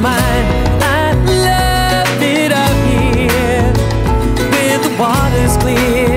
mine. I love it up here where the water's clear.